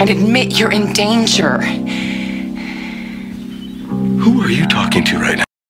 and admit you're in danger. Who are you talking to right now?